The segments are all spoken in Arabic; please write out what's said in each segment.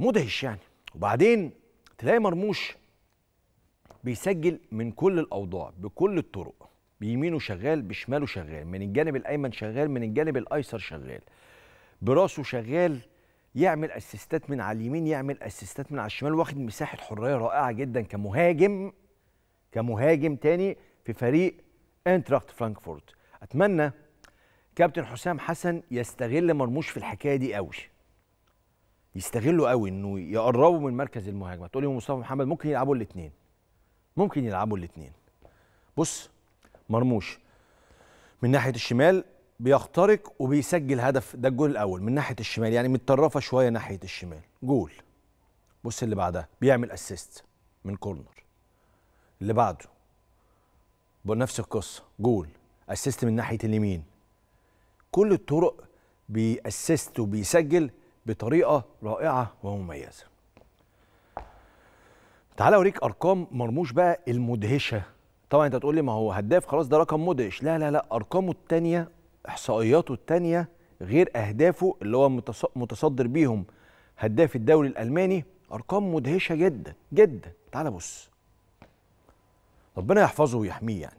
مدهش يعني. وبعدين تلاقي مرموش بيسجل من كل الأوضاع بكل الطرق بيمينه شغال بشماله شغال من الجانب الأيمن شغال من الجانب الأيسر شغال. براسه شغال يعمل أسيستات من على اليمين يعمل أسيستات من على الشمال واخد مساحة حرية رائعة جدا كمهاجم كمهاجم تاني في فريق أنتراخت فرانكفورت. أتمنى كابتن حسام حسن يستغل مرموش في الحكاية دي قوي. يستغله قوي إنه يقربوا من مركز المهاجمه تقول لي مصطفى محمد ممكن يلعبوا الاثنين ممكن يلعبوا الاثنين بص مرموش من ناحية الشمال بيخترق وبيسجل هدف ده الجول الأول من ناحية الشمال يعني متطرفة شوية ناحية الشمال. جول. بص اللي بعدها بيعمل assist من corner اللي بعده بنفس القصة جول. assist من ناحية اليمين. كل الطرق بيأسست وبيسجل بطريقة رائعة ومميزة. تعال أوريك أرقام مرموش بقى المدهشة. طبعا أنت تقول لي ما هو هداف خلاص ده رقم مدهش. لا لا لا أرقامه الثانية إحصائياته الثانية غير أهدافه اللي هو متص- متصدر بيهم هداف الدوري الألماني. أرقام مدهشة جدا جدا. تعال بص. ربنا يحفظه ويحميه يعني.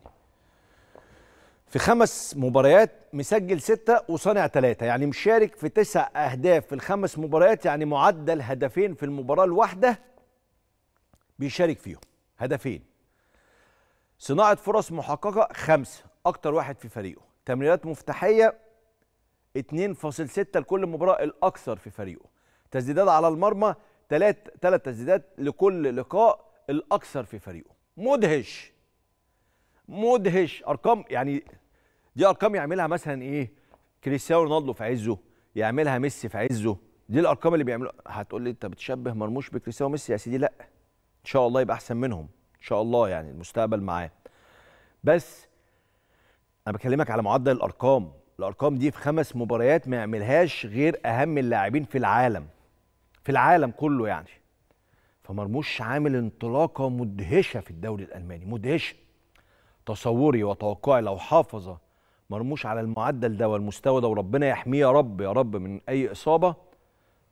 في خمس مباريات مسجل ستة وصانع ثلاثة يعني مشارك في تسع أهداف في الخمس مباريات يعني معدل هدفين في المباراة الواحدة بيشارك فيهم. هدفين. صناعة فرص محققة خمسة أكتر واحد في فريقه. تمريرات مفتاحية 2.6 لكل مباراة الأكثر في فريقه. تسديدات على المرمى ثلاث ثلاث تسديدات لكل لقاء الأكثر في فريقه. مدهش. مدهش. أرقام يعني دي أرقام يعملها مثلا إيه؟ كريستيانو رونالدو في عزه يعملها ميسي في عزه. دي الأرقام اللي بيعملوها. هتقول لي أنت بتشبه مرموش بكريستيانو ميسي يا سيدي لأ. إن شاء الله يبقى أحسن منهم. إن شاء الله يعني المستقبل معاه. بس أنا بكلمك على معدل الأرقام. الأرقام دي في خمس مباريات ما يعملهاش غير أهم اللاعبين في العالم. في العالم كله يعني. فمرموش عامل انطلاقة مدهشة في الدوري الألماني. مدهشة. تصوري وتوقعي لو حافظ مرموش على المعدل ده والمستوى ده وربنا يحميه يا رب يا رب من أي إصابة.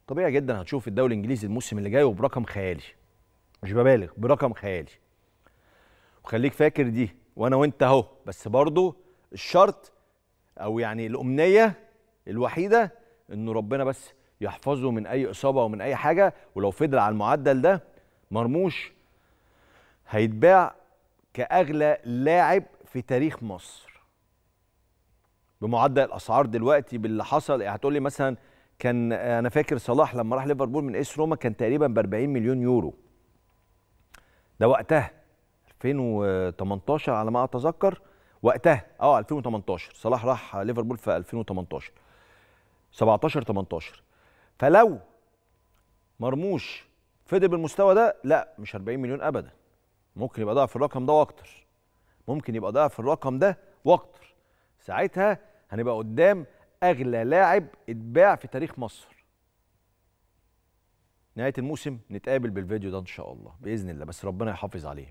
طبيعي جدا هتشوف الدوري الإنجليزي الموسم اللي جاي وبرقم خيالي. مش ببالغ برقم خيالي. وخليك فاكر دي وأنا وأنت أهو. بس برضو الشرط أو يعني الأمنية الوحيدة إنه ربنا بس يحفظه من أي إصابة أو من أي حاجة. ولو فضل على المعدل ده مرموش هيتباع كأغلى لاعب في تاريخ مصر. بمعدل الأسعار دلوقتي باللي حصل. يعني هتقول لي مثلا كان أنا فاكر صلاح لما راح ليفربول من اس روما كان تقريبا ب 40 مليون يورو. ده وقتها 2018 على ما أتذكر. وقتها آه 2018 صلاح راح ليفربول في 2018 17 18 فلو مرموش فضل بالمستوى ده لا مش 40 مليون ابدا. ممكن يبقى ضعف الرقم ده وأكتر. ممكن يبقى ضعف الرقم ده وأكتر. ساعتها هنبقى قدام أغلى لاعب اتباع في تاريخ مصر. نهاية الموسم نتقابل بالفيديو ده إن شاء الله بإذن الله بس ربنا يحافظ عليه.